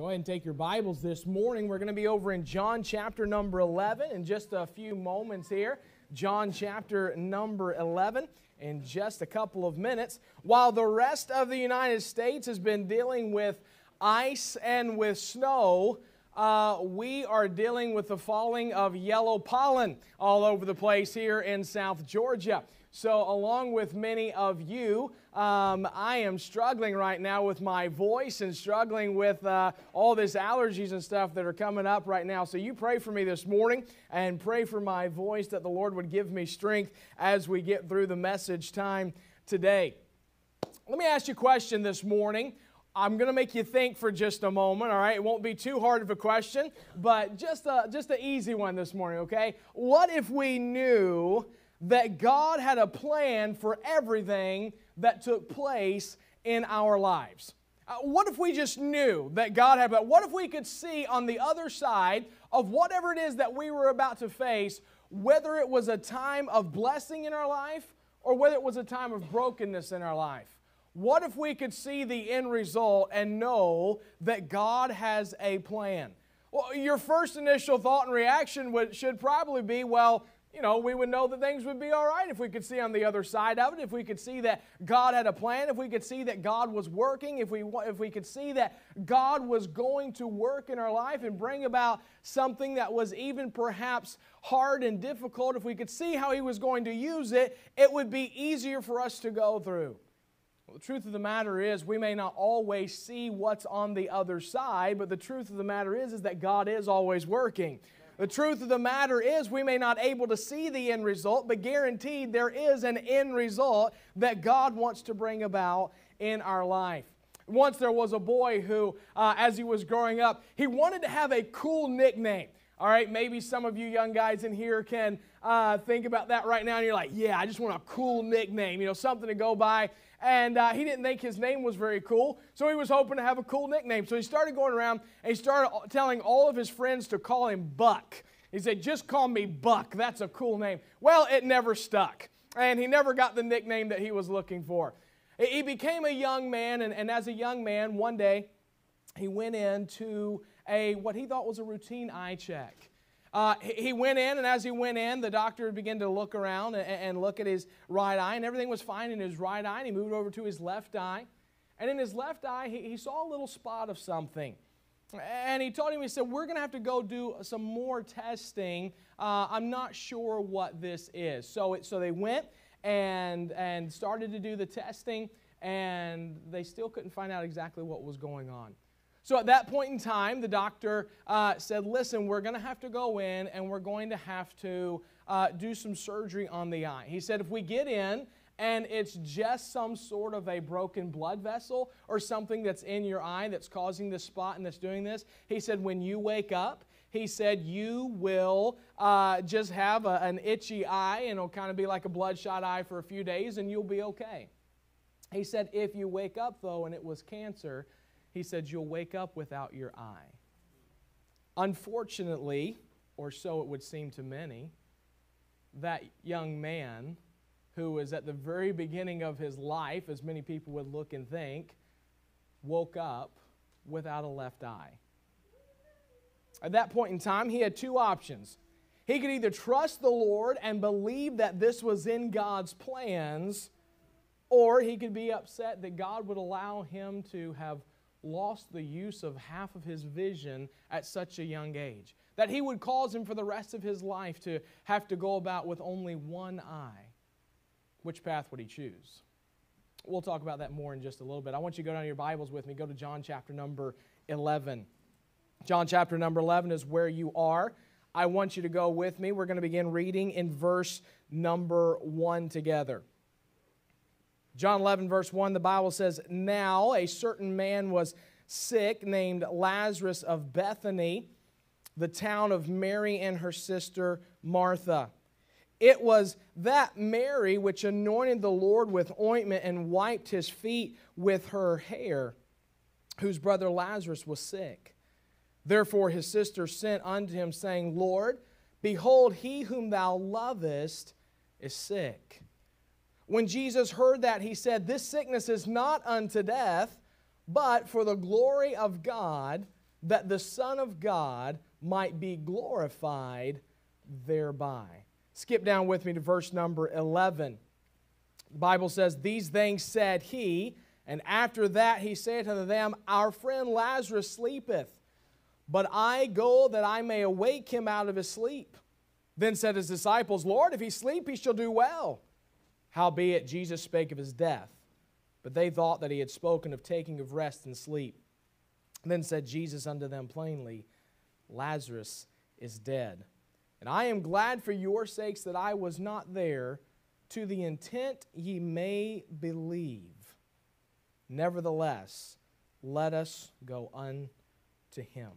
Go ahead and take your Bibles this morning. We're going to be over in John chapter number 11 in just a few moments here. John chapter number 11 in just a couple of minutes. While the rest of the United States has been dealing with ice and with snow, uh, we are dealing with the falling of yellow pollen all over the place here in South Georgia. So, along with many of you, um, I am struggling right now with my voice and struggling with uh, all this allergies and stuff that are coming up right now. So, you pray for me this morning and pray for my voice that the Lord would give me strength as we get through the message time today. Let me ask you a question this morning. I'm going to make you think for just a moment, all right? It won't be too hard of a question, but just a, just an easy one this morning, okay? What if we knew that God had a plan for everything that took place in our lives. Uh, what if we just knew that God had, but what if we could see on the other side of whatever it is that we were about to face, whether it was a time of blessing in our life or whether it was a time of brokenness in our life? What if we could see the end result and know that God has a plan? Well, your first initial thought and reaction would, should probably be, well, you know, we would know that things would be all right if we could see on the other side of it, if we could see that God had a plan, if we could see that God was working, if we, if we could see that God was going to work in our life and bring about something that was even perhaps hard and difficult, if we could see how He was going to use it, it would be easier for us to go through. Well, the truth of the matter is, we may not always see what's on the other side, but the truth of the matter is, is that God is always working. The truth of the matter is, we may not able to see the end result, but guaranteed there is an end result that God wants to bring about in our life. Once there was a boy who, uh, as he was growing up, he wanted to have a cool nickname. All right, maybe some of you young guys in here can uh, think about that right now, and you're like, yeah, I just want a cool nickname, you know, something to go by and uh, he didn't think his name was very cool, so he was hoping to have a cool nickname. So he started going around and he started telling all of his friends to call him Buck. He said, Just call me Buck. That's a cool name. Well, it never stuck, and he never got the nickname that he was looking for. He became a young man, and, and as a young man, one day he went into a what he thought was a routine eye check. Uh, he went in, and as he went in, the doctor began to look around and, and, look at his right eye, and everything was fine in his right eye. And he moved over to his left eye, and in his left eye, he, he saw a little spot of something. And he told him, he said, We're going to have to go do some more testing. Uh, I'm not sure what this is. So, it, so they went and, and started to do the testing, and they still couldn't find out exactly what was going on. So at that point in time, the doctor uh, said, Listen, we're going to have to go in and we're going to have to uh, do some surgery on the eye. He said, If we get in and it's just some sort of a broken blood vessel or something that's in your eye that's causing this spot and that's doing this, he said, When you wake up, he said, You will uh, just have a, an itchy eye and it'll kind of be like a bloodshot eye for a few days and you'll be okay. He said, If you wake up, though, and it was cancer, he said, You'll wake up without your eye. Unfortunately, or so it would seem to many, that young man who was at the very beginning of his life, as many people would look and think, woke up without a left eye. At that point in time, he had two options. He could either trust the Lord and believe that this was in God's plans, or he could be upset that God would allow him to have lost the use of half of his vision at such a young age. That he would cause him for the rest of his life to have to go about with only one eye. Which path would he choose? We'll talk about that more in just a little bit. I want you to go down to your Bibles with me. Go to John chapter number 11. John chapter number 11 is where you are. I want you to go with me. We're going to begin reading in verse number 1 together. John 11, verse 1, the Bible says, Now a certain man was sick named Lazarus of Bethany, the town of Mary and her sister Martha. It was that Mary which anointed the Lord with ointment and wiped his feet with her hair, whose brother Lazarus was sick. Therefore his sister sent unto him, saying, Lord, behold, he whom thou lovest is sick. When Jesus heard that, he said, This sickness is not unto death, but for the glory of God, that the Son of God might be glorified thereby. Skip down with me to verse number 11. The Bible says, These things said he, and after that he said unto them, Our friend Lazarus sleepeth, but I go that I may awake him out of his sleep. Then said his disciples, Lord, if he sleep, he shall do well. Howbeit, Jesus spake of his death, but they thought that he had spoken of taking of rest and sleep. Then said Jesus unto them plainly, Lazarus is dead. And I am glad for your sakes that I was not there, to the intent ye may believe. Nevertheless, let us go unto him.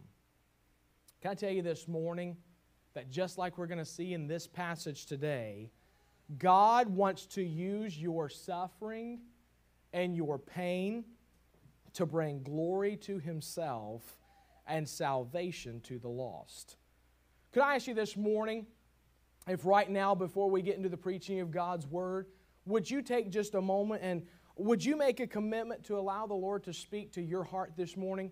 Can I tell you this morning that just like we're going to see in this passage today, God wants to use your suffering and your pain to bring glory to Himself and salvation to the lost. Could I ask you this morning if right now, before we get into the preaching of God's Word, would you take just a moment and would you make a commitment to allow the Lord to speak to your heart this morning?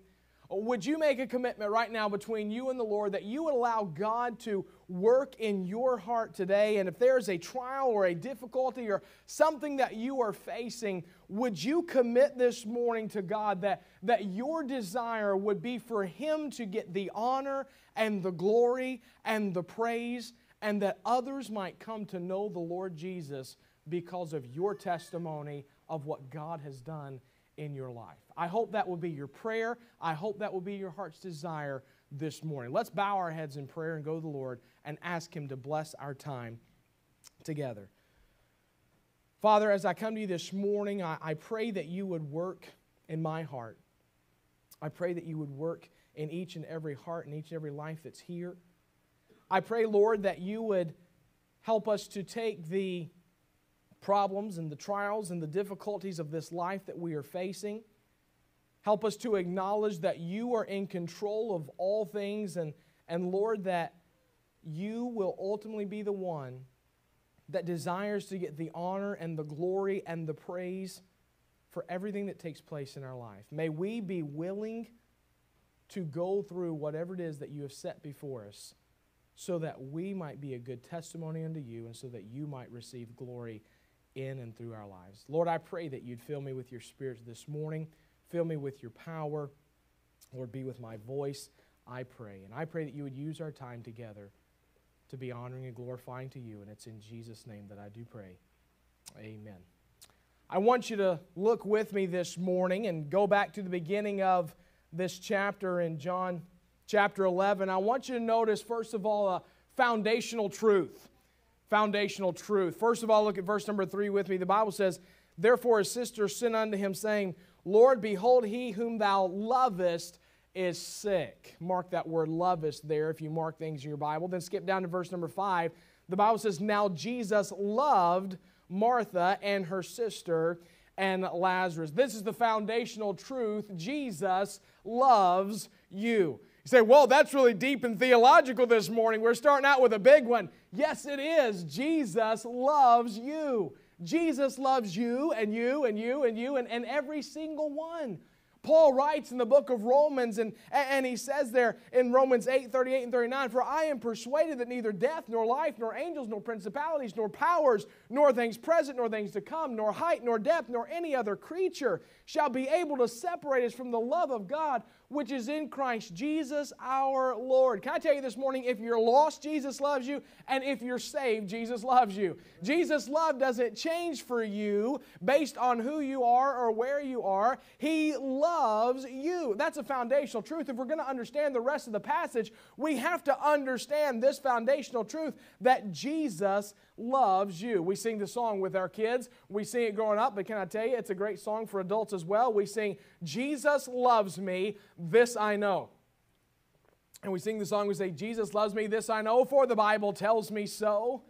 Would you make a commitment right now between you and the Lord that you would allow God to work in your heart today? And if there's a trial or a difficulty or something that you are facing, would you commit this morning to God that, that your desire would be for Him to get the honor and the glory and the praise, and that others might come to know the Lord Jesus because of your testimony of what God has done in your life. I hope that will be your prayer. I hope that will be your heart's desire this morning. Let's bow our heads in prayer and go to the Lord and ask Him to bless our time together. Father, as I come to you this morning, I, I pray that you would work in my heart. I pray that you would work in each and every heart and each and every life that's here. I pray, Lord, that you would help us to take the problems and the trials and the difficulties of this life that we are facing. Help us to acknowledge that you are in control of all things, and, and Lord, that you will ultimately be the one that desires to get the honor and the glory and the praise for everything that takes place in our life. May we be willing to go through whatever it is that you have set before us so that we might be a good testimony unto you and so that you might receive glory in and through our lives. Lord, I pray that you'd fill me with your spirit this morning, fill me with your power. Lord, be with my voice, I pray. And I pray that you would use our time together to be honoring and glorifying to you. And it's in Jesus' name that I do pray. Amen. I want you to look with me this morning and go back to the beginning of this chapter in John chapter 11. I want you to notice, first of all, a foundational truth foundational truth. First of all, look at verse number three with me. The Bible says, Therefore his sister sent unto him, saying, Lord, behold, he whom thou lovest is sick. Mark that word lovest there if you mark things in your Bible. Then skip down to verse number five. The Bible says, Now Jesus loved Martha and her sister and Lazarus. This is the foundational truth. Jesus loves you. You say, well, that's really deep and theological this morning. We're starting out with a big one. Yes, it is. Jesus loves you. Jesus loves you and you and you and you and, and every single one. Paul writes in the book of Romans, and, and he says there in Romans 8 38 and 39, For I am persuaded that neither death, nor life, nor angels, nor principalities, nor powers, nor things present, nor things to come, nor height, nor depth, nor any other creature shall be able to separate us from the love of God which is in Christ Jesus our Lord. Can I tell you this morning, if you're lost, Jesus loves you, and if you're saved, Jesus loves you. Jesus' love doesn't change for you based on who you are or where you are. He loves you. That's a foundational truth. If we're going to understand the rest of the passage, we have to understand this foundational truth that Jesus loves you. We sing the song with our kids. We sing it growing up, but can I tell you, it's a great song for adults as well. We sing, Jesus loves me, this I know. And we sing the song, we say, Jesus loves me, this I know, for the Bible tells me so.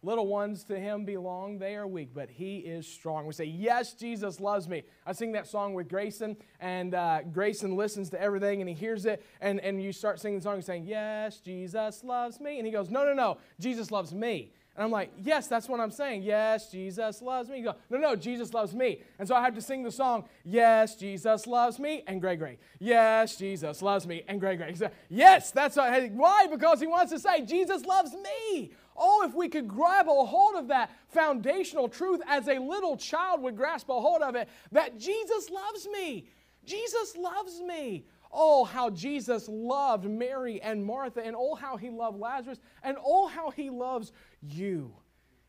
Little ones to him belong, they are weak, but he is strong. We say, Yes, Jesus loves me. I sing that song with Grayson, and uh, Grayson listens to everything and he hears it, and, and you start singing the song and saying, Yes, Jesus loves me. And he goes, No, no, no, Jesus loves me. And I'm like, yes, that's what I'm saying. Yes, Jesus loves me. You go, no, no, Jesus loves me. And so I have to sing the song, Yes, Jesus loves me, and Gray Gray. Yes, Jesus loves me, and Gray Gray. Yes, that's what, why? Because he wants to say, Jesus loves me. Oh, if we could grab a hold of that foundational truth as a little child would grasp a hold of it, that Jesus loves me. Jesus loves me. Oh, how Jesus loved Mary and Martha, and oh, how he loved Lazarus, and oh, how he loves you.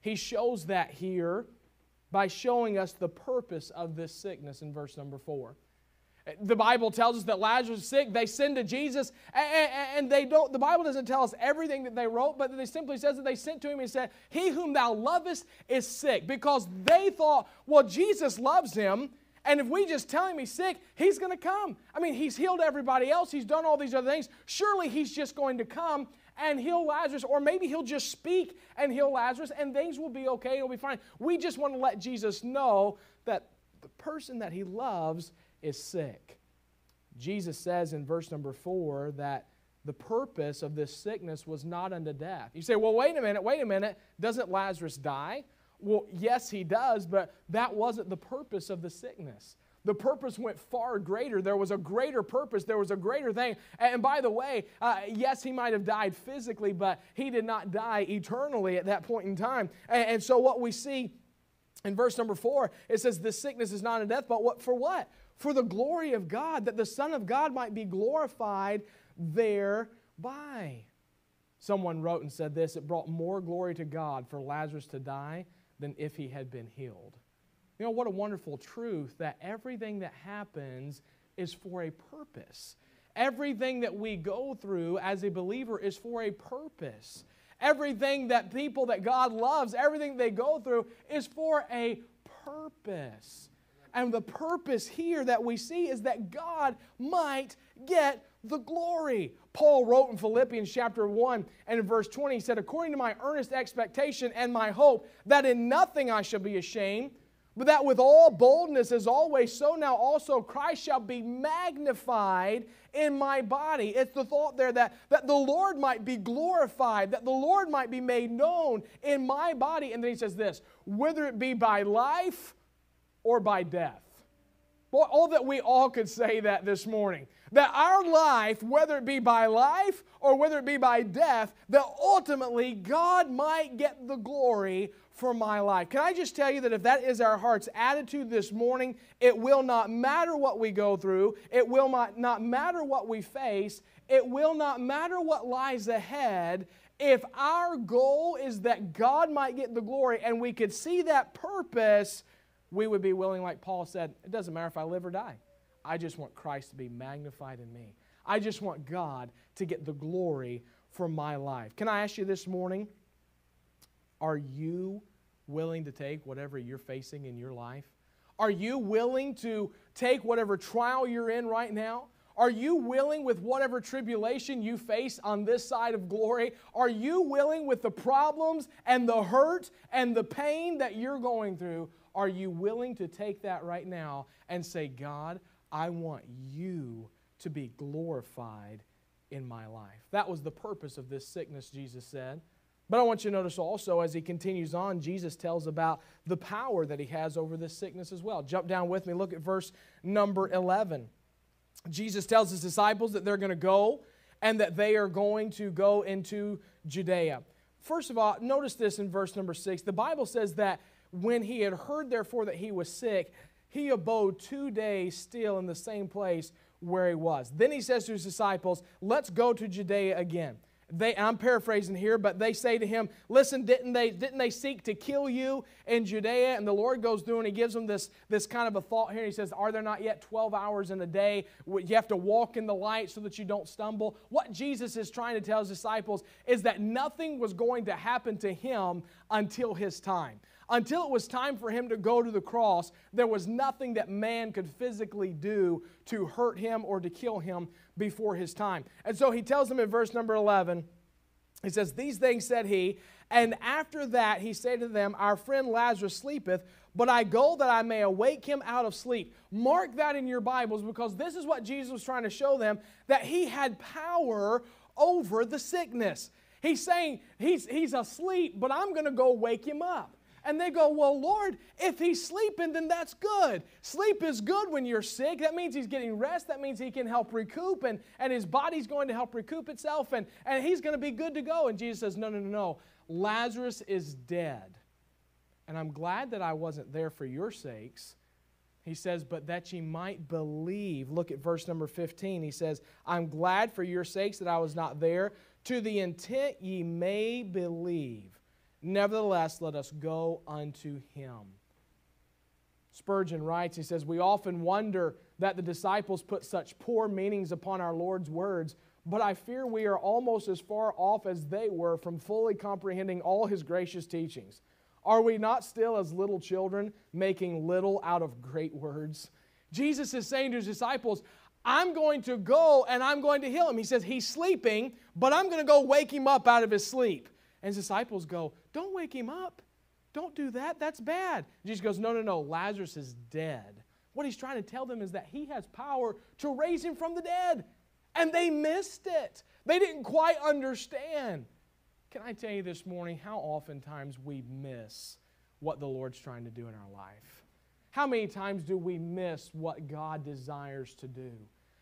He shows that here by showing us the purpose of this sickness in verse number four. The Bible tells us that Lazarus is sick. They send to Jesus, and they don't. The Bible doesn't tell us everything that they wrote, but they simply says that they sent to him and said, "He whom thou lovest is sick," because they thought, well, Jesus loves him, and if we just tell him he's sick, he's going to come. I mean, he's healed everybody else, he's done all these other things. Surely he's just going to come and heal Lazarus, or maybe he'll just speak and heal Lazarus, and things will be okay, it'll be fine. We just want to let Jesus know that the person that he loves is sick. Jesus says in verse number four that the purpose of this sickness was not unto death. You say, well, wait a minute, wait a minute. Doesn't Lazarus die? Well, yes, he does, but that wasn't the purpose of the sickness. The purpose went far greater. There was a greater purpose. There was a greater thing. And by the way, uh, yes, he might have died physically, but he did not die eternally at that point in time. And, and so, what we see in verse number four, it says, "This sickness is not a death, but what for what? For the glory of God, that the Son of God might be glorified thereby." Someone wrote and said this: "It brought more glory to God for Lazarus to die." Than if he had been healed. You know, what a wonderful truth that everything that happens is for a purpose. Everything that we go through as a believer is for a purpose. Everything that people that God loves, everything they go through is for a purpose. And the purpose here that we see is that God might get the glory. Paul wrote in Philippians chapter 1 and in verse 20, he said, According to my earnest expectation and my hope, that in nothing I shall be ashamed, but that with all boldness as always, so now also Christ shall be magnified in my body. It's the thought there that, that the Lord might be glorified, that the Lord might be made known in my body. And then he says this whether it be by life or by death. Boy, all that we all could say that this morning that our life, whether it be by life or whether it be by death, that ultimately God might get the glory for my life. Can I just tell you that if that is our heart's attitude this morning, it will not matter what we go through, it will not matter what we face, it will not matter what lies ahead. If our goal is that God might get the glory and we could see that purpose, we would be willing, like Paul said, it doesn't matter if I live or die. I just want Christ to be magnified in me. I just want God to get the glory for my life. Can I ask you this morning? Are you willing to take whatever you're facing in your life? Are you willing to take whatever trial you're in right now? Are you willing with whatever tribulation you face on this side of glory? Are you willing with the problems and the hurt and the pain that you're going through? Are you willing to take that right now and say, God, I want you to be glorified in my life. That was the purpose of this sickness, Jesus said. But I want you to notice also, as he continues on, Jesus tells about the power that he has over this sickness as well. Jump down with me, look at verse number 11. Jesus tells his disciples that they're going to go and that they are going to go into Judea. First of all, notice this in verse number 6. The Bible says that when he had heard, therefore, that he was sick, he abode two days still in the same place where he was. Then he says to his disciples, Let's go to Judea again. They, I'm paraphrasing here, but they say to him, Listen, didn't they, didn't they seek to kill you in Judea? And the Lord goes through and he gives them this, this kind of a thought here. He says, Are there not yet 12 hours in a day? You have to walk in the light so that you don't stumble. What Jesus is trying to tell his disciples is that nothing was going to happen to him until his time. Until it was time for him to go to the cross, there was nothing that man could physically do to hurt him or to kill him before his time. And so he tells them in verse number 11, he says, These things said he, and after that he said to them, Our friend Lazarus sleepeth, but I go that I may awake him out of sleep. Mark that in your Bibles because this is what Jesus was trying to show them that he had power over the sickness. He's saying he's, he's asleep, but I'm going to go wake him up. And they go, Well, Lord, if he's sleeping, then that's good. Sleep is good when you're sick. That means he's getting rest. That means he can help recoup, and, and his body's going to help recoup itself, and, and he's going to be good to go. And Jesus says, No, no, no, no. Lazarus is dead. And I'm glad that I wasn't there for your sakes. He says, But that ye might believe. Look at verse number 15. He says, I'm glad for your sakes that I was not there, to the intent ye may believe. Nevertheless, let us go unto him. Spurgeon writes, he says, We often wonder that the disciples put such poor meanings upon our Lord's words, but I fear we are almost as far off as they were from fully comprehending all his gracious teachings. Are we not still, as little children, making little out of great words? Jesus is saying to his disciples, I'm going to go and I'm going to heal him. He says, He's sleeping, but I'm going to go wake him up out of his sleep. And his disciples go, Don't wake him up. Don't do that. That's bad. Jesus goes, No, no, no. Lazarus is dead. What he's trying to tell them is that he has power to raise him from the dead. And they missed it. They didn't quite understand. Can I tell you this morning how oftentimes we miss what the Lord's trying to do in our life? How many times do we miss what God desires to do?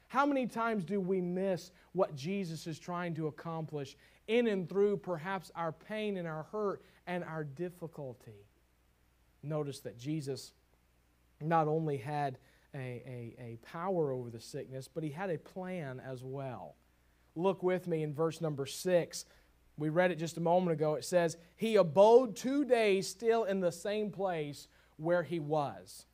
How many times do we miss what Jesus is trying to accomplish in and through perhaps our pain and our hurt and our difficulty? Notice that Jesus not only had a, a, a power over the sickness, but he had a plan as well. Look with me in verse number six. We read it just a moment ago. It says, He abode two days still in the same place where he was.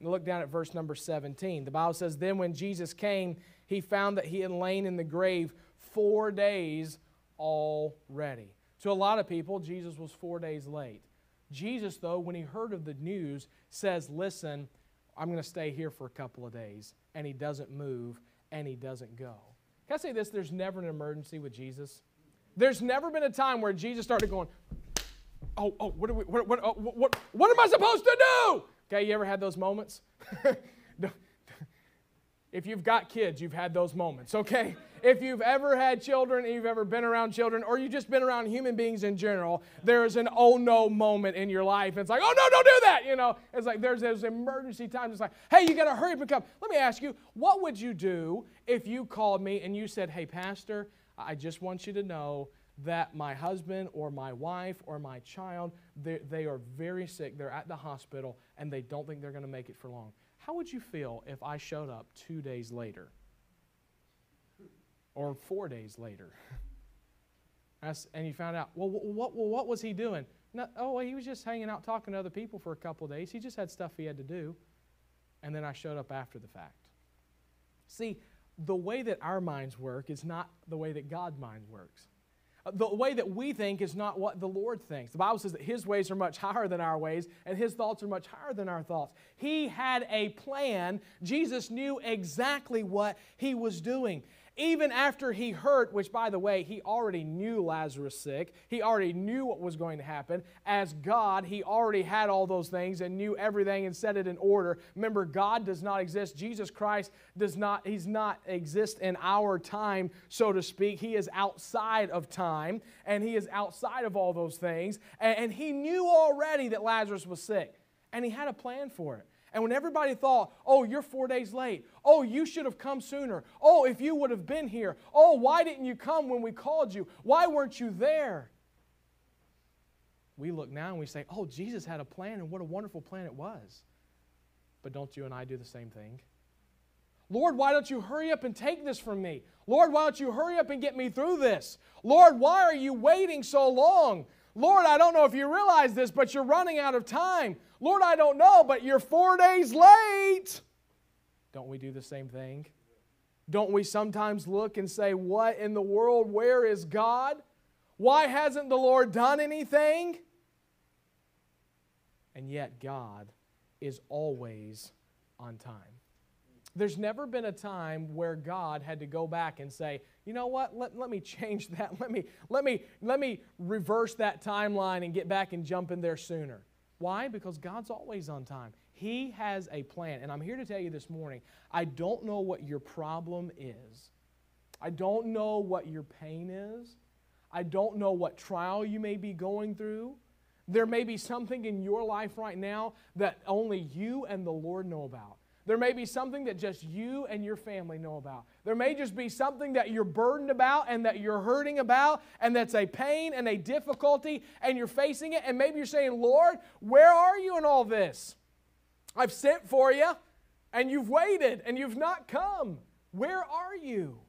Look down at verse number 17. The Bible says, Then when Jesus came, he found that he had lain in the grave four days already. To a lot of people, Jesus was four days late. Jesus, though, when he heard of the news, says, Listen, I'm going to stay here for a couple of days. And he doesn't move and he doesn't go. Can I say this? There's never an emergency with Jesus. There's never been a time where Jesus started going, Oh, oh, what, are we, what, what, oh, what, what am I supposed to do? Okay, you ever had those moments? if you've got kids, you've had those moments, okay? If you've ever had children, and you've ever been around children, or you've just been around human beings in general, there is an oh no moment in your life. It's like, oh no, don't do that. You know, it's like there's those emergency times. It's like, hey, you got to hurry up and come. Let me ask you, what would you do if you called me and you said, hey, Pastor, I just want you to know that my husband or my wife or my child, they, they are very sick, they're at the hospital, and they don't think they're going to make it for long. How would you feel if I showed up two days later? Or four days later? and you found out, well, what, what was he doing? No, oh, well, he was just hanging out talking to other people for a couple days. He just had stuff he had to do. And then I showed up after the fact. See, the way that our minds work is not the way that God's mind works. Uh, the way that we think is not what the Lord thinks. The Bible says that His ways are much higher than our ways, and His thoughts are much higher than our thoughts. He had a plan. Jesus knew exactly what He was doing even after he hurt, which by the way, he already knew Lazarus sick, he already knew what was going to happen. As God, he already had all those things and knew everything and set it in order. Remember, God does not exist. Jesus Christ does not, he's not exist in our time, so to speak. He is outside of time and he is outside of all those things. And, and he knew already that Lazarus was sick and he had a plan for it. And when everybody thought, oh, you're four days late. Oh, you should have come sooner. Oh, if you would have been here. Oh, why didn't you come when we called you? Why weren't you there? We look now and we say, oh, Jesus had a plan, and what a wonderful plan it was. But don't you and I do the same thing? Lord, why don't you hurry up and take this from me? Lord, why don't you hurry up and get me through this? Lord, why are you waiting so long? Lord, I don't know if you realize this, but you're running out of time. Lord, I don't know, but you're four days late. Don't we do the same thing? Don't we sometimes look and say, What in the world? Where is God? Why hasn't the Lord done anything? And yet, God is always on time. There's never been a time where God had to go back and say, you know what, let, let me change that. Let me, let, me, let me reverse that timeline and get back and jump in there sooner. Why? Because God's always on time. He has a plan. And I'm here to tell you this morning I don't know what your problem is, I don't know what your pain is. I don't know what trial you may be going through. There may be something in your life right now that only you and the Lord know about. There may be something that just you and your family know about. There may just be something that you're burdened about and that you're hurting about, and that's a pain and a difficulty, and you're facing it. And maybe you're saying, Lord, where are you in all this? I've sent for you, and you've waited, and you've not come. Where are you?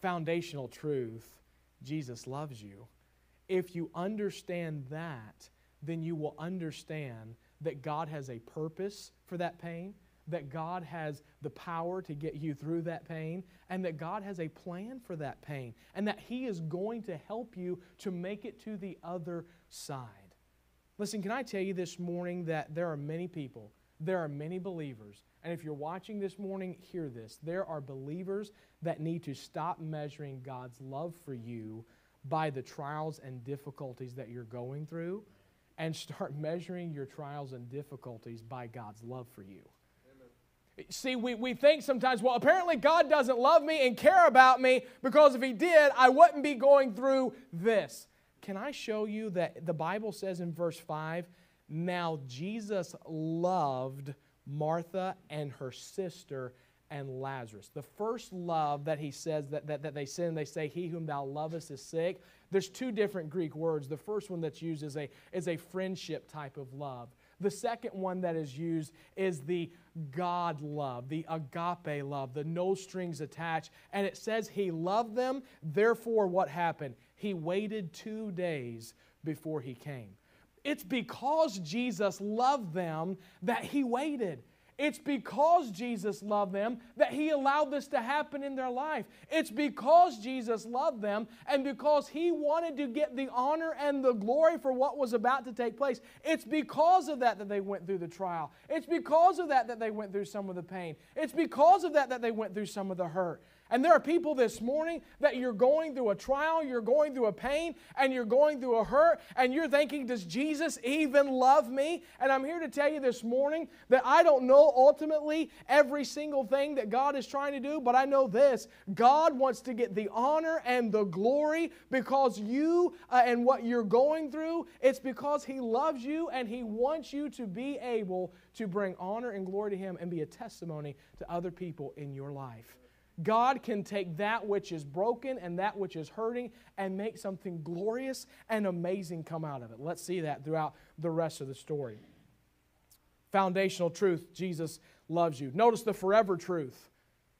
Foundational truth Jesus loves you. If you understand that, then you will understand that God has a purpose for that pain that God has the power to get you through that pain, and that God has a plan for that pain, and that He is going to help you to make it to the other side. Listen, can I tell you this morning that there are many people, there are many believers, and if you're watching this morning, hear this. There are believers that need to stop measuring God's love for you by the trials and difficulties that you're going through and start measuring your trials and difficulties by God's love for you. See, we, we think sometimes, well, apparently God doesn't love me and care about me because if He did, I wouldn't be going through this. Can I show you that the Bible says in verse 5 now Jesus loved Martha and her sister and Lazarus. The first love that he says that, that, that they sin, they say, He whom thou lovest is sick. There's two different Greek words. The first one that's used is a, is a friendship type of love. The second one that is used is the God love, the agape love, the no strings attached. And it says he loved them. Therefore, what happened? He waited two days before he came. It's because Jesus loved them that he waited. It's because Jesus loved them that He allowed this to happen in their life. It's because Jesus loved them and because He wanted to get the honor and the glory for what was about to take place. It's because of that that they went through the trial. It's because of that that they went through some of the pain. It's because of that that they went through some of the hurt. And there are people this morning that you're going through a trial, you're going through a pain, and you're going through a hurt, and you're thinking, Does Jesus even love me? And I'm here to tell you this morning that I don't know ultimately every single thing that God is trying to do, but I know this God wants to get the honor and the glory because you uh, and what you're going through, it's because He loves you and He wants you to be able to bring honor and glory to Him and be a testimony to other people in your life. God can take that which is broken and that which is hurting and make something glorious and amazing come out of it. Let's see that throughout the rest of the story. Foundational truth Jesus loves you. Notice the forever truth,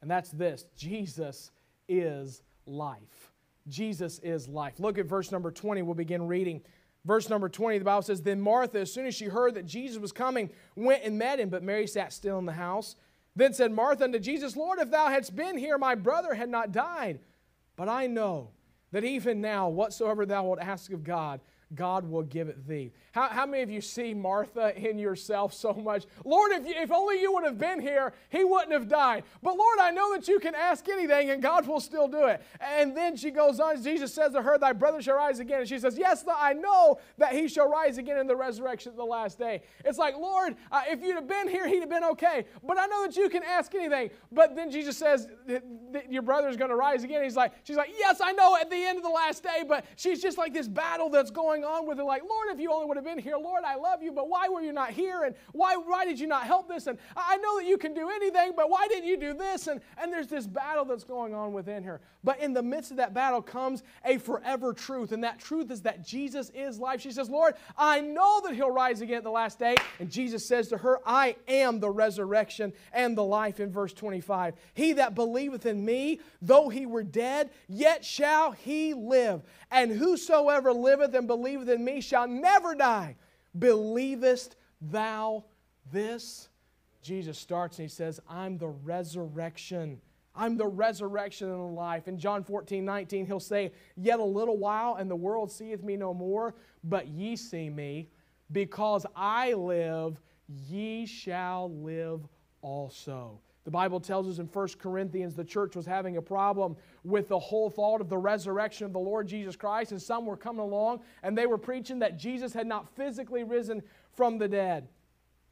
and that's this Jesus is life. Jesus is life. Look at verse number 20. We'll begin reading. Verse number 20, the Bible says, Then Martha, as soon as she heard that Jesus was coming, went and met him, but Mary sat still in the house. Then said Martha unto Jesus, Lord, if thou hadst been here, my brother had not died. But I know that even now, whatsoever thou wilt ask of God, God will give it thee. How, how many of you see Martha in yourself so much? Lord, if, you, if only you would have been here, he wouldn't have died. But Lord, I know that you can ask anything and God will still do it. And then she goes on, Jesus says to her, Thy brother shall rise again. And she says, Yes, I know that he shall rise again in the resurrection of the last day. It's like, Lord, uh, if you'd have been here, he'd have been okay. But I know that you can ask anything. But then Jesus says, Your brother's going to rise again. He's like, She's like, Yes, I know at the end of the last day. But she's just like this battle that's going going on with it, like, Lord, if you only would have been here, Lord, I love you, but why were you not here? And why, why did you not help this? And I know that you can do anything, but why didn't you do this? And, and there's this battle that's going on within her. But in the midst of that battle comes a forever truth, and that truth is that Jesus is life. She says, Lord, I know that he'll rise again at the last day. And Jesus says to her, I am the resurrection and the life in verse 25. He that believeth in me, though he were dead, yet shall he live. And whosoever liveth and believeth in me shall never die. Believest thou this? Jesus starts and he says, I'm the resurrection. I'm the resurrection and the life. In John 14, 19, he'll say, Yet a little while, and the world seeth me no more, but ye see me. Because I live, ye shall live also. The Bible tells us in 1 Corinthians the church was having a problem with the whole thought of the resurrection of the Lord Jesus Christ, and some were coming along and they were preaching that Jesus had not physically risen from the dead.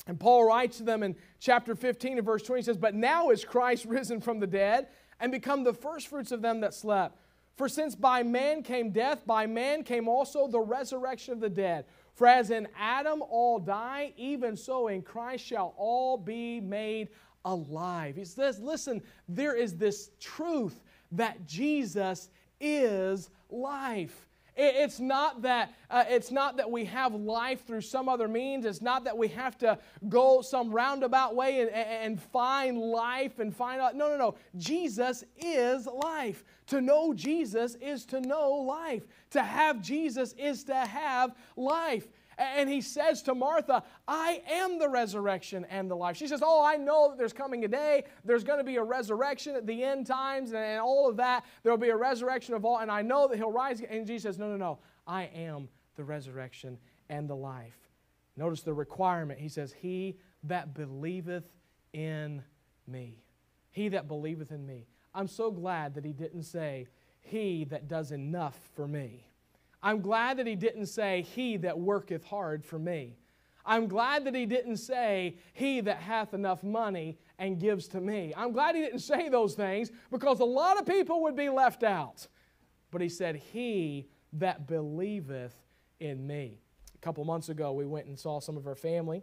And Paul writes to them in chapter 15 and verse 20, he says, But now is Christ risen from the dead and become the firstfruits of them that slept. For since by man came death, by man came also the resurrection of the dead. For as in Adam all die, even so in Christ shall all be made alive. He says, listen, there is this truth that Jesus is life. It's not that uh, it's not that we have life through some other means. It's not that we have to go some roundabout way and, and find life and find out. No, no, no. Jesus is life. To know Jesus is to know life. To have Jesus is to have life. And he says to Martha, I am the resurrection and the life. She says, Oh, I know that there's coming a day. There's going to be a resurrection at the end times and all of that. There'll be a resurrection of all. And I know that he'll rise. And Jesus says, No, no, no. I am the resurrection and the life. Notice the requirement. He says, He that believeth in me. He that believeth in me. I'm so glad that he didn't say, He that does enough for me. I'm glad that he didn't say, He that worketh hard for me. I'm glad that he didn't say, He that hath enough money and gives to me. I'm glad he didn't say those things because a lot of people would be left out. But he said, He that believeth in me. A couple months ago, we went and saw some of our family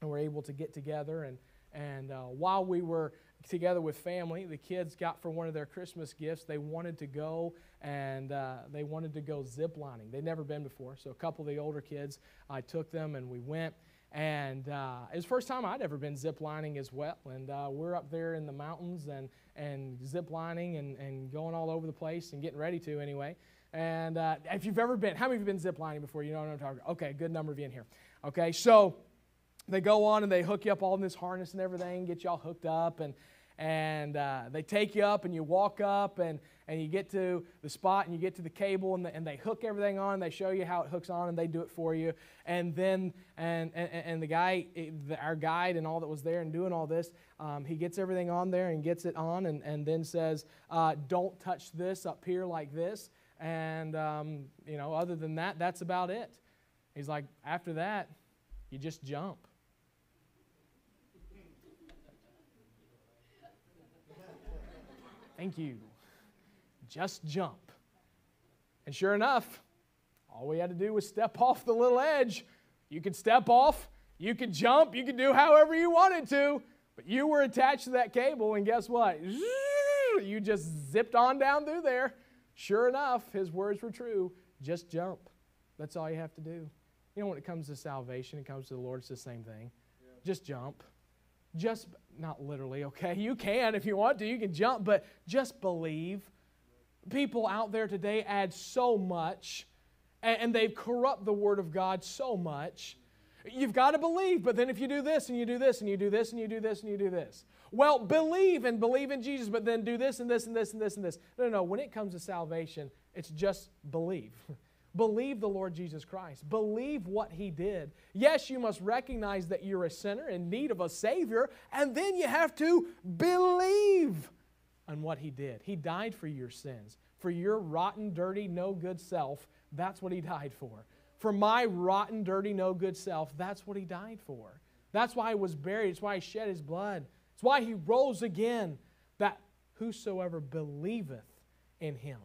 and were able to get together. And, and uh, while we were together with family. The kids got for one of their Christmas gifts, they wanted to go and uh, they wanted to go zip lining. They'd never been before. So a couple of the older kids, I took them and we went. And uh, it was the first time I'd ever been zip lining as well. And uh, we're up there in the mountains and, and zip lining and, and going all over the place and getting ready to anyway. And uh, if you've ever been, how many of you been zip lining before? You know what I'm talking about. Okay, good number of you in here. Okay, so they go on and they hook you up all in this harness and everything, get you all hooked up, and and uh, they take you up and you walk up and, and you get to the spot and you get to the cable and, the, and they hook everything on. They show you how it hooks on and they do it for you. And then and, and, and the guy our guide and all that was there and doing all this um, he gets everything on there and gets it on and, and then says uh, don't touch this up here like this. And um, you know other than that that's about it. He's like after that you just jump Thank you. Just jump. And sure enough, all we had to do was step off the little edge. You could step off, you could jump, you could do however you wanted to, but you were attached to that cable, and guess what? You just zipped on down through there. Sure enough, his words were true. Just jump. That's all you have to do. You know, when it comes to salvation, it comes to the Lord, it's the same thing. Yeah. Just jump. Just not literally, okay? You can if you want to, you can jump, but just believe. People out there today add so much, and they've corrupt the Word of God so much. You've got to believe, but then if you do this and you do this and you do this and you do this and you do this, well, believe and believe in Jesus, but then do this and this and this and this and this. No, no, no. When it comes to salvation, it's just believe. Believe the Lord Jesus Christ. Believe what He did. Yes, you must recognize that you're a sinner in need of a Savior, and then you have to believe on what He did. He died for your sins, for your rotten, dirty, no good self. That's what He died for. For my rotten, dirty, no good self, that's what He died for. That's why He was buried. It's why He shed His blood. It's why He rose again, that whosoever believeth in Him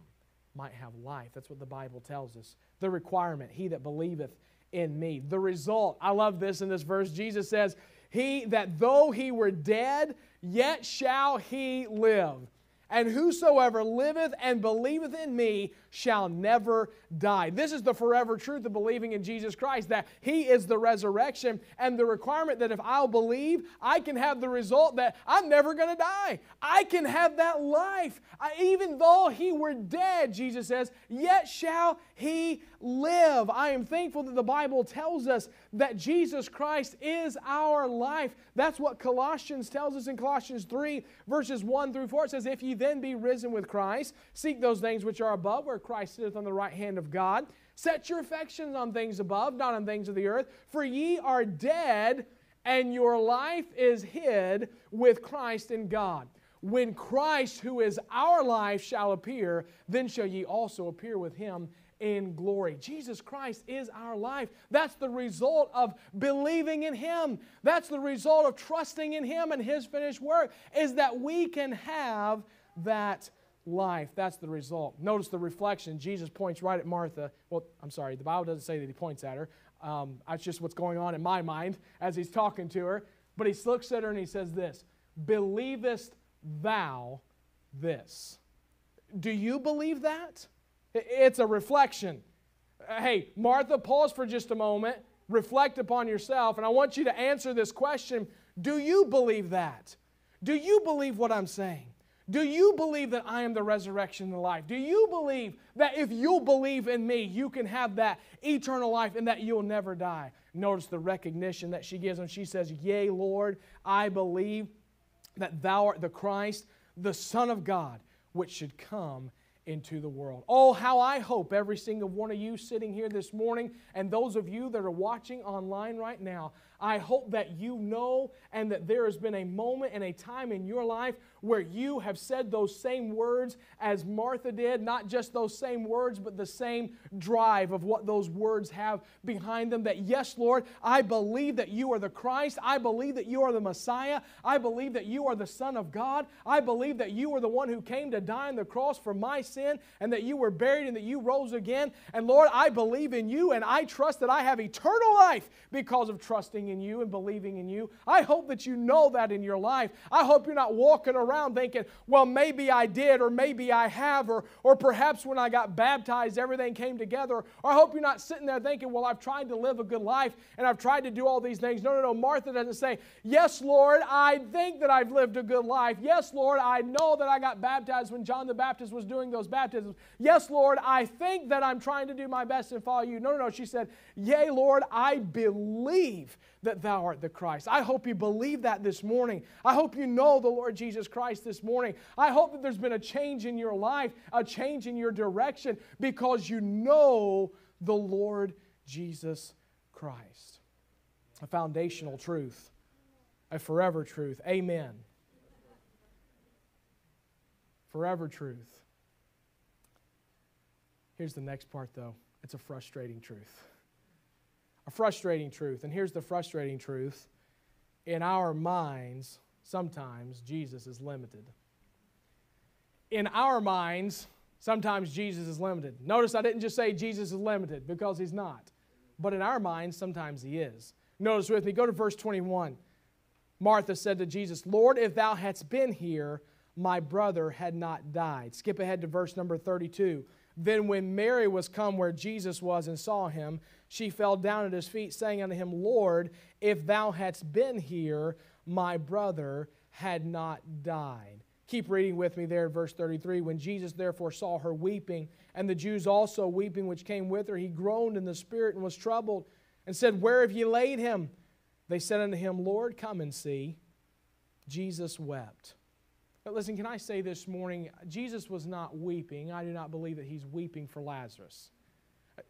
might have life. That's what the Bible tells us. The requirement, he that believeth in me. The result, I love this in this verse. Jesus says, He that though he were dead, yet shall he live and whosoever liveth and believeth in me shall never die. This is the forever truth of believing in Jesus Christ that He is the resurrection and the requirement that if I'll believe, I can have the result that I'm never going to die. I can have that life. I, even though He were dead, Jesus says, yet shall He live. I am thankful that the Bible tells us that Jesus Christ is our life. That's what Colossians tells us in Colossians 3, verses 1 through 4. It says, If ye then be risen with Christ, seek those things which are above, where Christ sitteth on the right hand of God. Set your affections on things above, not on things of the earth. For ye are dead, and your life is hid with Christ in God. When Christ, who is our life, shall appear, then shall ye also appear with him in glory. Jesus Christ is our life. That's the result of believing in Him. That's the result of trusting in Him and His finished work, is that we can have that life. That's the result. Notice the reflection. Jesus points right at Martha. Well, I'm sorry, the Bible doesn't say that he points at her. Um, that's just what's going on in my mind as he's talking to her. But he looks at her and he says this Believest thou this? Do you believe that? It's a reflection. Uh, hey, Martha, pause for just a moment, reflect upon yourself, and I want you to answer this question Do you believe that? Do you believe what I'm saying? Do you believe that I am the resurrection and the life? Do you believe that if you believe in me, you can have that eternal life and that you'll never die? Notice the recognition that she gives him. She says, Yea, Lord, I believe that thou art the Christ, the Son of God, which should come into the world. Oh, how I hope every single one of you sitting here this morning and those of you that are watching online right now, I hope that you know and that there has been a moment and a time in your life where you have said those same words as Martha did, not just those same words, but the same drive of what those words have behind them. That, yes, Lord, I believe that you are the Christ. I believe that you are the Messiah. I believe that you are the Son of God. I believe that you are the one who came to die on the cross for my sin and that you were buried and that you rose again. And Lord, I believe in you and I trust that I have eternal life because of trusting in you and believing in you. I hope that you know that in your life. I hope you're not walking around thinking, well, maybe I did, or maybe I have, or, or perhaps when I got baptized, everything came together. Or I hope you're not sitting there thinking, well, I've tried to live a good life and I've tried to do all these things. No, no, no. Martha doesn't say, yes, Lord, I think that I've lived a good life. Yes, Lord, I know that I got baptized when John the Baptist was doing those baptisms. Yes, Lord, I think that I'm trying to do my best and follow you. No, no, no. She said, Yea, Lord, I believe that thou art the Christ. I hope you believe that this morning. I hope you know the Lord Jesus Christ this morning. I hope that there's been a change in your life, a change in your direction because you know the Lord Jesus Christ. A foundational truth, a forever truth. Amen. Forever truth. Here's the next part, though it's a frustrating truth a frustrating truth. And here's the frustrating truth in our minds, sometimes Jesus is limited. In our minds, sometimes Jesus is limited. Notice I didn't just say Jesus is limited because he's not. But in our minds, sometimes he is. Notice with me, go to verse 21. Martha said to Jesus, Lord, if thou hadst been here, my brother had not died. Skip ahead to verse number 32. Then, when Mary was come where Jesus was and saw him, she fell down at his feet, saying unto him, Lord, if thou hadst been here, my brother had not died. Keep reading with me there, verse 33. When Jesus therefore saw her weeping, and the Jews also weeping which came with her, he groaned in the spirit and was troubled, and said, Where have ye laid him? They said unto him, Lord, come and see. Jesus wept. But listen, can I say this morning, Jesus was not weeping. I do not believe that he's weeping for Lazarus.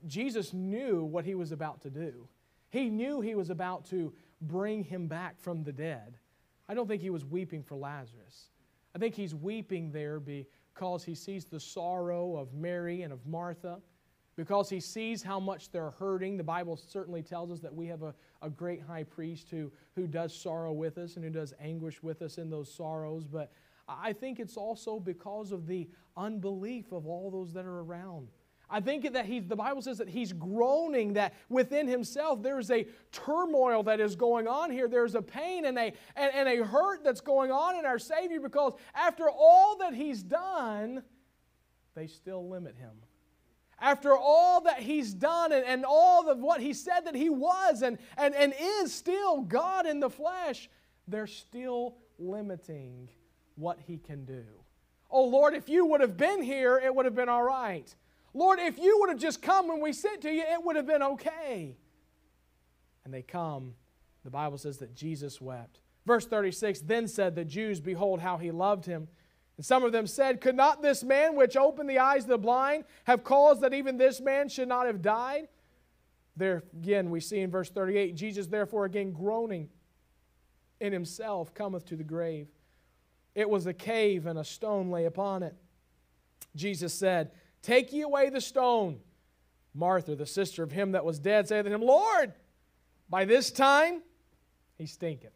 Jesus knew what he was about to do. He knew he was about to bring him back from the dead. I don't think he was weeping for Lazarus. I think he's weeping there because he sees the sorrow of Mary and of Martha, because he sees how much they're hurting. The Bible certainly tells us that we have a, a great high priest who, who does sorrow with us and who does anguish with us in those sorrows. But I think it's also because of the unbelief of all those that are around. I think that he's, the Bible says that he's groaning, that within himself there's a turmoil that is going on here. There's a pain and a, and, and a hurt that's going on in our Savior because after all that he's done, they still limit him. After all that he's done and, and all of what he said that he was and, and, and is still God in the flesh, they're still limiting what he can do. Oh, Lord, if you would have been here, it would have been all right. Lord, if you would have just come when we sent to you, it would have been okay. And they come. The Bible says that Jesus wept. Verse 36 Then said the Jews, Behold, how he loved him. And some of them said, Could not this man which opened the eyes of the blind have caused that even this man should not have died? There again, we see in verse 38 Jesus, therefore, again groaning in himself, cometh to the grave. It was a cave, and a stone lay upon it. Jesus said, Take ye away the stone. Martha, the sister of him that was dead, saith to him, Lord, by this time he stinketh,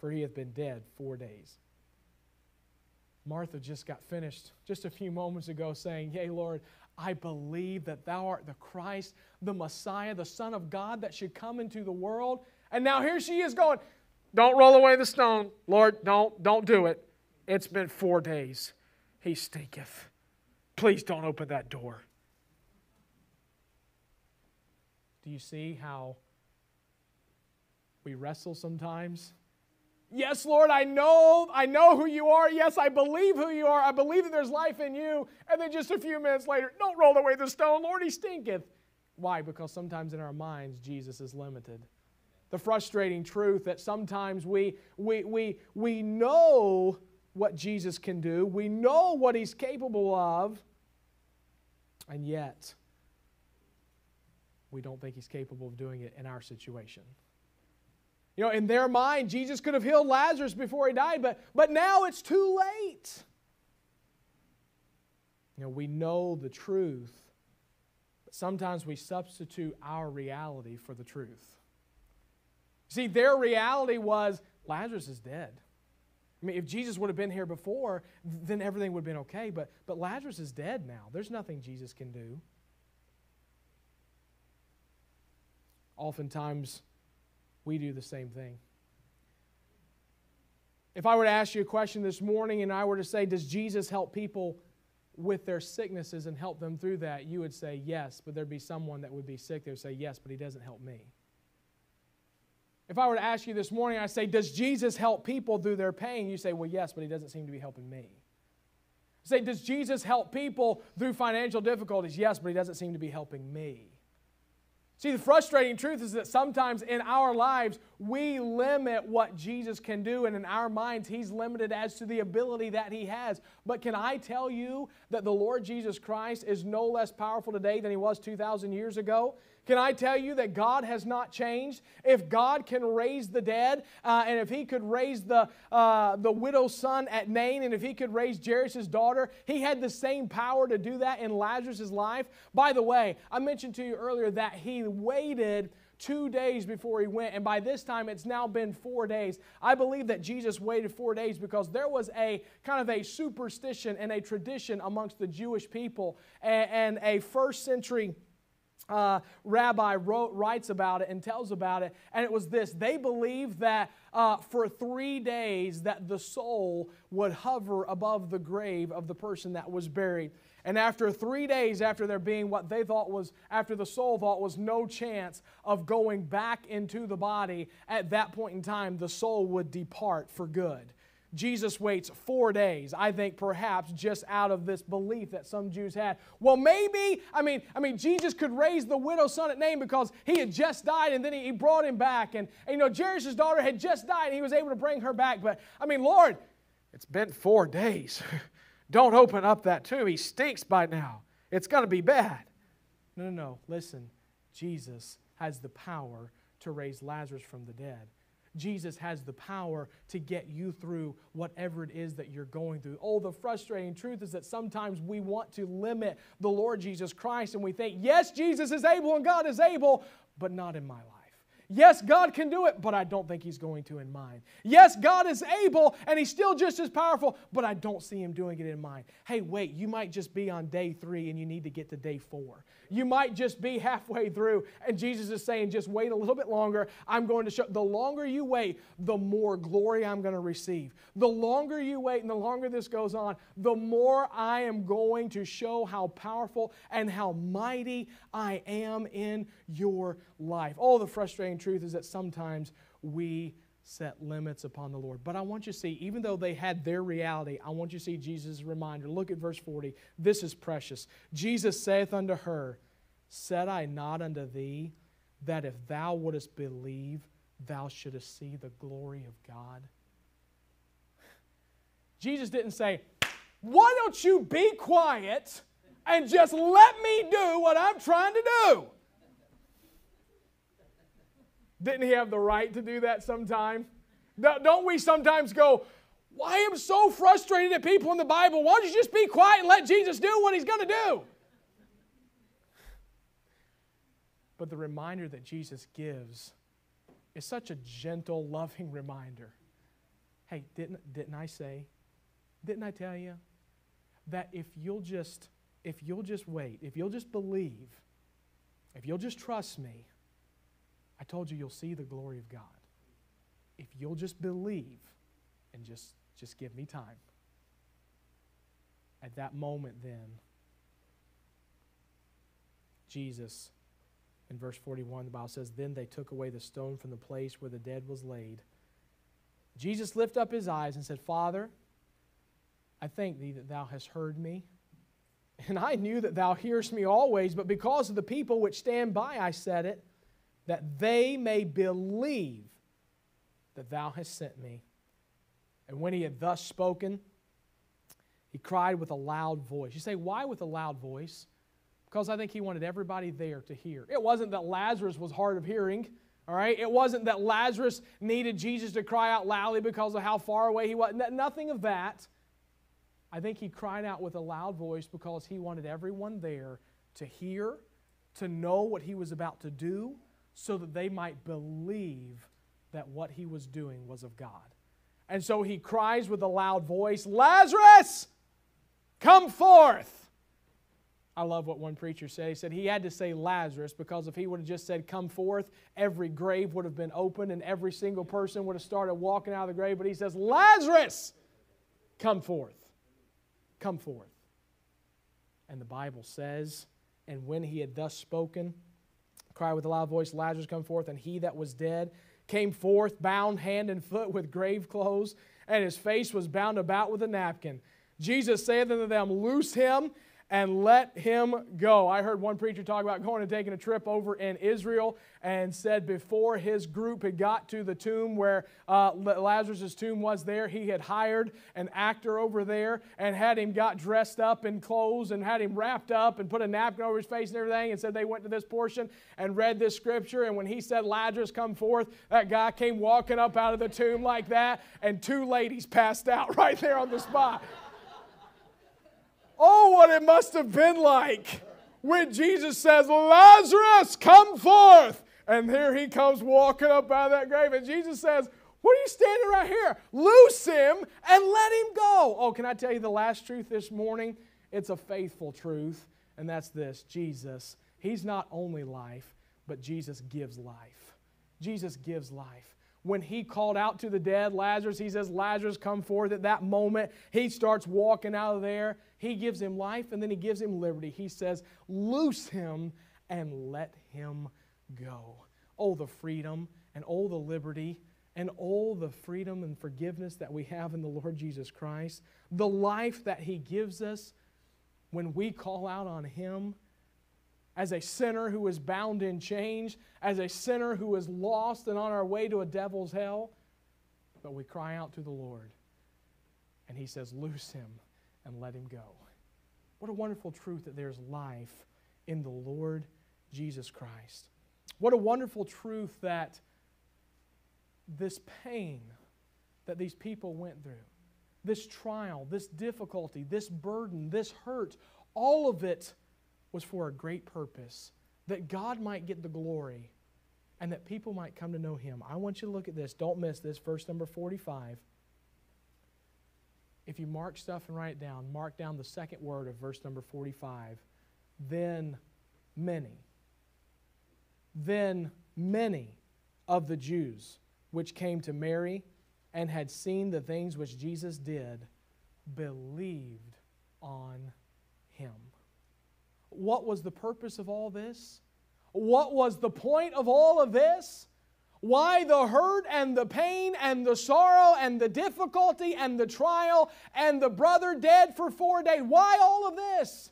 for he hath been dead four days. Martha just got finished just a few moments ago saying, Yea, Lord, I believe that thou art the Christ, the Messiah, the Son of God that should come into the world. And now here she is going, Don't roll away the stone. Lord, don't, don't do it. It's been four days. He stinketh. Please don't open that door. Do you see how we wrestle sometimes? Yes, Lord, I know, I know who you are. Yes, I believe who you are. I believe that there's life in you. And then just a few minutes later, don't roll away the stone. Lord, he stinketh. Why? Because sometimes in our minds, Jesus is limited. The frustrating truth that sometimes we, we, we, we know what Jesus can do, we know what he's capable of, and yet we don't think he's capable of doing it in our situation. You know, in their mind, Jesus could have healed Lazarus before he died, but, but now it's too late. You know, we know the truth, but sometimes we substitute our reality for the truth. See, their reality was Lazarus is dead. I mean, if Jesus would have been here before, then everything would have been okay. But, but Lazarus is dead now. There's nothing Jesus can do. Oftentimes, we do the same thing. If I were to ask you a question this morning and I were to say, Does Jesus help people with their sicknesses and help them through that? You would say yes, but there'd be someone that would be sick. They would say, Yes, but he doesn't help me. If I were to ask you this morning, I say, Does Jesus help people through their pain? You say, Well, yes, but he doesn't seem to be helping me. I say, Does Jesus help people through financial difficulties? Yes, but he doesn't seem to be helping me. See, the frustrating truth is that sometimes in our lives, we limit what Jesus can do, and in our minds, He's limited as to the ability that He has. But can I tell you that the Lord Jesus Christ is no less powerful today than He was 2,000 years ago? Can I tell you that God has not changed? If God can raise the dead, uh, and if He could raise the, uh, the widow's son at Nain, and if He could raise Jairus' daughter, He had the same power to do that in Lazarus' life. By the way, I mentioned to you earlier that He waited two days before he went, and by this time it's now been four days. I believe that Jesus waited four days because there was a kind of a superstition and a tradition amongst the Jewish people and, and a first century uh, rabbi wrote, writes about it and tells about it and it was this they believed that uh, for three days that the soul would hover above the grave of the person that was buried and after three days after there being what they thought was after the soul thought was no chance of going back into the body at that point in time the soul would depart for good Jesus waits four days. I think perhaps just out of this belief that some Jews had. Well, maybe, I mean, I mean, Jesus could raise the widow's son at Nain because he had just died and then he, brought him back. And, and, you know, Jairus' daughter had just died and he was able to bring her back. But I mean, Lord, it's been four days. Don't open up that tomb. He stinks by now. It's going to be bad. No, no, no. Listen, Jesus has the power to raise Lazarus from the dead. Jesus has the power to get you through whatever it is that you're going through. Oh, the frustrating truth is that sometimes we want to limit the Lord Jesus Christ and we think, yes, Jesus is able and God is able, but not in my life. Yes, God can do it, but I don't think He's going to in mine. Yes, God is able and He's still just as powerful, but I don't see Him doing it in mine. Hey, wait, you might just be on day three and you need to get to day four. You might just be halfway through, and Jesus is saying, just wait a little bit longer. I'm going to show. The longer you wait, the more glory I'm going to receive. The longer you wait and the longer this goes on, the more I am going to show how powerful and how mighty I am in your life. Oh, the frustrating truth is that sometimes we set limits upon the Lord. But I want you to see, even though they had their reality, I want you to see Jesus' reminder. Look at verse 40. This is precious. Jesus saith unto her, Said I not unto thee that if thou wouldest believe, thou shouldest see the glory of God? Jesus didn't say, Why don't you be quiet and just let me do what I'm trying to do? Didn't he have the right to do that sometime? Don't we sometimes go, Why am so frustrated at people in the Bible? Why don't you just be quiet and let Jesus do what he's going to do? But the reminder that Jesus gives is such a gentle, loving reminder. Hey, didn't, didn't I say Didn't I tell you that if you'll just if you'll just wait, if you'll just believe, if you'll just trust me, I told you you'll see the glory of God. If you'll just believe and just just give me time. At that moment then Jesus in verse 41 the Bible says then they took away the stone from the place where the dead was laid. Jesus lifted up his eyes and said, "Father, I thank thee that thou hast heard me. And I knew that thou hearest me always, but because of the people which stand by, I said it, that they may believe that thou hast sent me. And when he had thus spoken, he cried with a loud voice. You say, why with a loud voice? Because I think he wanted everybody there to hear. It wasn't that Lazarus was hard of hearing, all right? It wasn't that Lazarus needed Jesus to cry out loudly because of how far away he was. Nothing of that. I think he cried out with a loud voice because he wanted everyone there to hear, to know what he was about to do, so that they might believe that what he was doing was of God. And so he cries with a loud voice, Lazarus, come forth. I love what one preacher said. He said he had to say Lazarus because if he would have just said, Come forth, every grave would have been open and every single person would have started walking out of the grave. But he says, Lazarus, come forth come forth. And the Bible says, and when he had thus spoken, cry with a loud voice, Lazarus come forth, and he that was dead came forth, bound hand and foot with grave clothes, and his face was bound about with a napkin. Jesus saith unto them, Loose him and let him go. I heard one preacher talk about going and taking a trip over in Israel and said before his group had got to the tomb where uh, Lazarus' tomb was there, he had hired an actor over there and had him got dressed up in clothes and had him wrapped up and put a napkin over his face and everything and said they went to this portion and read this scripture. And when he said, Lazarus, come forth, that guy came walking up out of the tomb like that and two ladies passed out right there on the spot. Oh, what it must have been like when Jesus says, Lazarus, come forth. And here he comes walking up out of that grave. And Jesus says, What are you standing right here? Loose him and let him go. Oh, can I tell you the last truth this morning? It's a faithful truth, and that's this Jesus, He's not only life, but Jesus gives life. Jesus gives life when he called out to the dead, Lazarus, he says, Lazarus, come forth. At that moment, he starts walking out of there. He gives him life and then he gives him liberty. He says, Loose him and let him go. Oh, the freedom and oh, the liberty and all the freedom and forgiveness that we have in the Lord Jesus Christ. The life that he gives us when we call out on him as a sinner who is bound in chains, as a sinner who is lost and on our way to a devil's hell. But we cry out to the Lord, and He says, Loose him and let him go. What a wonderful truth that there's life in the Lord Jesus Christ. What a wonderful truth that this pain that these people went through, this trial, this difficulty, this burden, this hurt, all of it was for a great purpose that God might get the glory and that people might come to know Him. I want you to look at this. Don't miss this. Verse number 45. If you mark stuff and write it down, mark down the second word of verse number 45. Then many. Then many of the Jews which came to Mary and had seen the things which Jesus did believed on him. What was the purpose of all this? What was the point of all of this? Why the hurt and the pain and the sorrow and the difficulty and the trial and the brother dead for four days? Why all of this?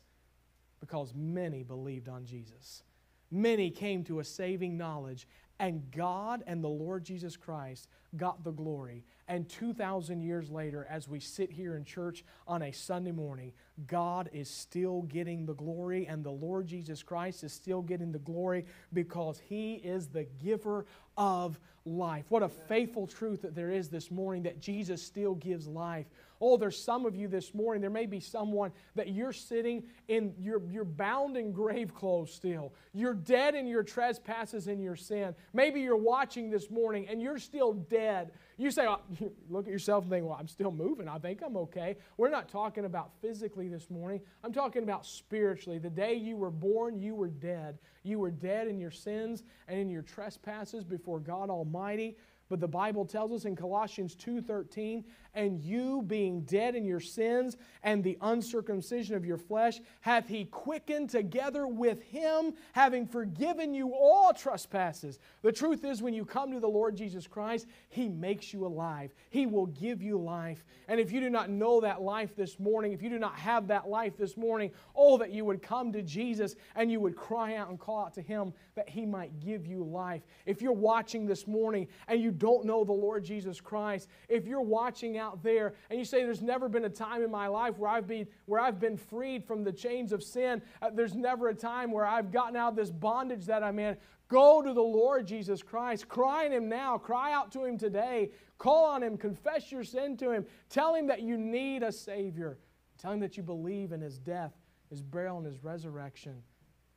Because many believed on Jesus. Many came to a saving knowledge, and God and the Lord Jesus Christ got the glory. And 2,000 years later, as we sit here in church on a Sunday morning, God is still getting the glory, and the Lord Jesus Christ is still getting the glory because He is the giver of life. What a faithful truth that there is this morning that Jesus still gives life. Oh, there's some of you this morning, there may be someone that you're sitting in, you're, you're bound in grave clothes still. You're dead in your trespasses and your sin. Maybe you're watching this morning and you're still dead You say, well, oh, look at yourself and think, well, I'm still moving. I think I'm okay. We're not talking about physically this morning. I'm talking about spiritually. The day you were born, you were dead. You were dead in your sins and in your trespasses before God Almighty. But the Bible tells us in Colossians 2:13, and you being dead in your sins and the uncircumcision of your flesh, hath he quickened together with him, having forgiven you all trespasses. The truth is, when you come to the Lord Jesus Christ, he makes you alive. He will give you life. And if you do not know that life this morning, if you do not have that life this morning, oh, that you would come to Jesus and you would cry out and call out to him that he might give you life. If you're watching this morning and you don't know the Lord Jesus Christ, if you're watching out there and you say, There's never been a time in my life where I've been, where I've been freed from the chains of sin, uh, there's never a time where I've gotten out of this bondage that I'm in. Go to the Lord Jesus Christ. Cry on Him now. Cry out to Him today. Call on Him. Confess your sin to Him. Tell Him that you need a Savior. Tell Him that you believe in His death, His burial, and His resurrection.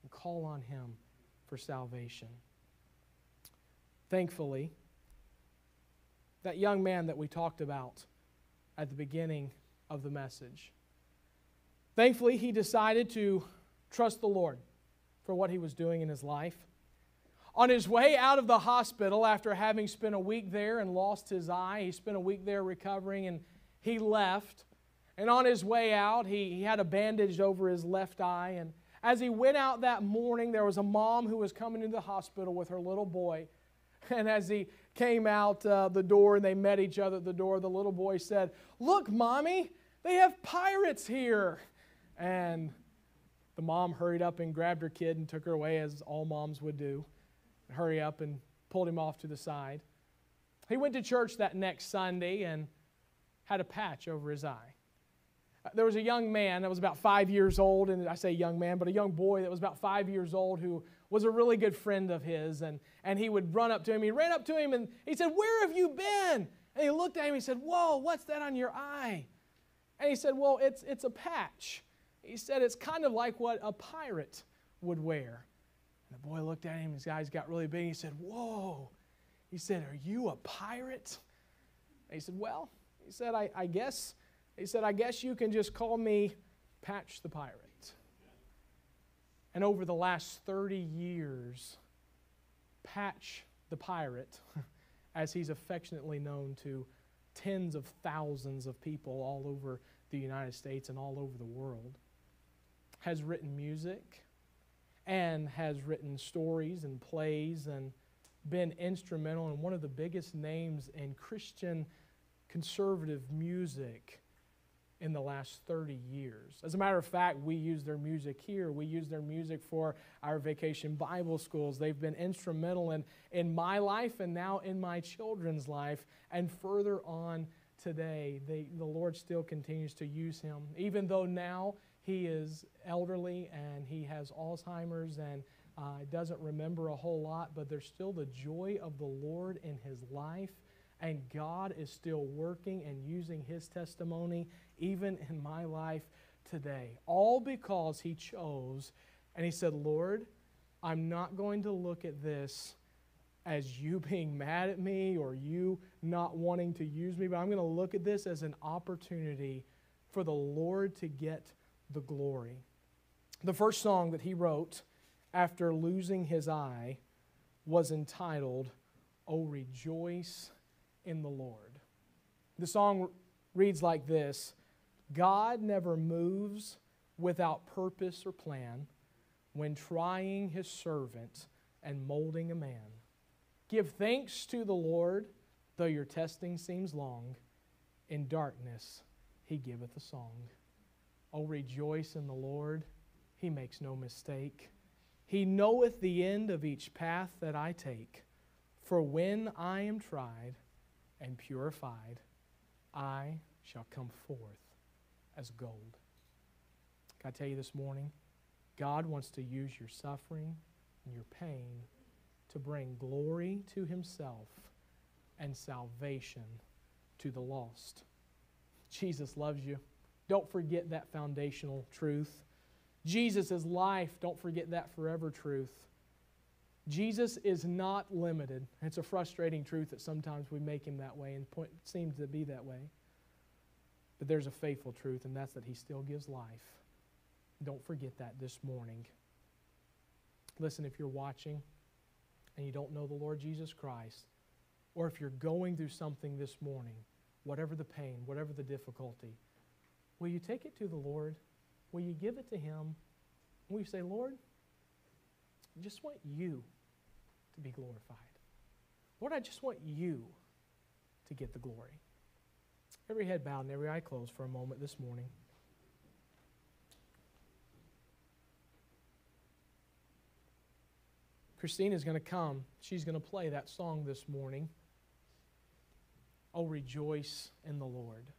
And call on Him for salvation. Thankfully, that young man that we talked about at the beginning of the message. Thankfully, he decided to trust the Lord for what he was doing in his life. On his way out of the hospital, after having spent a week there and lost his eye, he spent a week there recovering and he left. And on his way out, he, he had a bandage over his left eye. And as he went out that morning, there was a mom who was coming into the hospital with her little boy. And as he came out uh, the door and they met each other at the door, the little boy said, Look, mommy, they have pirates here. And the mom hurried up and grabbed her kid and took her away, as all moms would do. Hurry up and pulled him off to the side. He went to church that next Sunday and had a patch over his eye. Uh, there was a young man that was about five years old, and I say young man, but a young boy that was about five years old who was a really good friend of his. And, and he would run up to him. He ran up to him and he said, Where have you been? And he looked at him and he said, Whoa, what's that on your eye? And he said, Well, it's, it's a patch. He said, It's kind of like what a pirate would wear. And the boy looked at him, his eyes got really big. He said, Whoa. He said, Are you a pirate? And he said, Well, he said, I, I guess, he said, I guess you can just call me Patch the Pirate. And over the last 30 years, Patch the Pirate, as he's affectionately known to tens of thousands of people all over the United States and all over the world, has written music and has written stories and plays and been instrumental in one of the biggest names in Christian conservative music in the last 30 years. As a matter of fact, we use their music here. We use their music for our vacation Bible schools. They've been instrumental in, in my life and now in my children's life and further on today. They, the Lord still continues to use him, even though now he is elderly and he has Alzheimer's and uh, doesn't remember a whole lot, but there's still the joy of the Lord in his life. And God is still working and using his testimony even in my life today. All because he chose and he said, Lord, I'm not going to look at this as you being mad at me or you not wanting to use me, but I'm going to look at this as an opportunity for the Lord to get the glory. The first song that he wrote after losing his eye was entitled, Oh Rejoice in the Lord. The song reads like this God never moves without purpose or plan when trying his servant and molding a man. Give thanks to the Lord, though your testing seems long. In darkness, he giveth a song. Oh, rejoice in the Lord, he makes no mistake. He knoweth the end of each path that I take. For when I am tried and purified, I shall come forth as gold. Can I tell you this morning? God wants to use your suffering and your pain to bring glory to Himself and salvation to the lost. Jesus loves you. Don't forget that foundational truth. Jesus' is life, don't forget that forever truth. Jesus is not limited. It's a frustrating truth that sometimes we make him that way and point, seems to be that way. But there's a faithful truth, and that's that he still gives life. Don't forget that this morning. Listen, if you're watching and you don't know the Lord Jesus Christ, or if you're going through something this morning, whatever the pain, whatever the difficulty, will you take it to the Lord? Will you give it to Him? Will you say, Lord, I just want you to be glorified. Lord, I just want you to get the glory. Every head bowed and every eye closed for a moment this morning. Christine is going to come. She's going to play that song this morning. Oh, rejoice in the Lord.